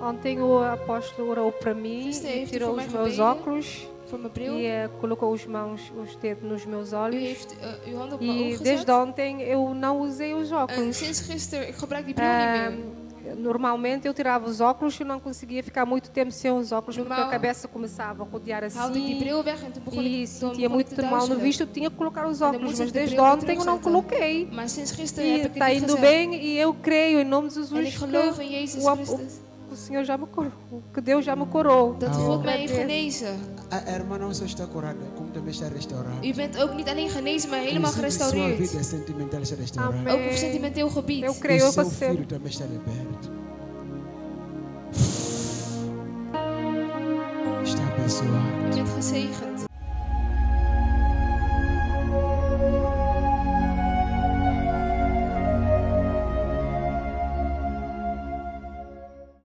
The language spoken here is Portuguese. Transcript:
Ontem o apóstolo orou para mim e tirou os meus óculos e eh, colocou os mãos, os dedos nos meus olhos. eh, E desde ontem eu não usei os En óculos. sinds gisteren, ik gebruik die bril Ah, normalmente eu tirava os óculos e não conseguia ficar muito tempo sem os óculos porque a cabeça começava a rodear assim bril weg en toen begon e sentia muito mal no duizelen. visto, tinha que colocar os óculos, mas de desde ontem eu não coloquei. E ik está indo bem e eu creio em nome de Jesus ik que o, o, Senhor já me curou, que Deus já me curou. Dat God mij heeft genezen. A irmã não só está curada, como também está restaurada. U bent ook niet alleen genezen, maar helemaal gerestaureerd. Amém. Ook op sentimenteel gebied. Eu O creio, eu seu recebo. filho também está liberto. Está abençoado. U bent gezegend.